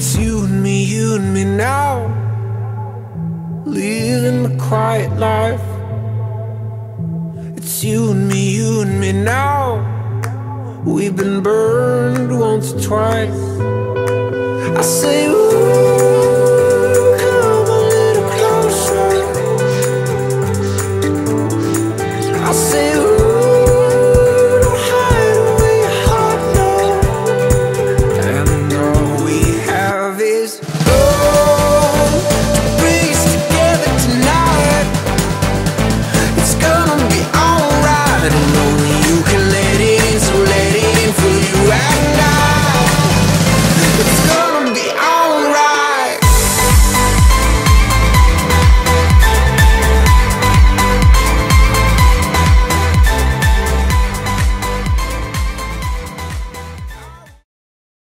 It's you and me, you and me now. Living the quiet life. It's you and me, you and me now. We've been burned once or twice. I say ooh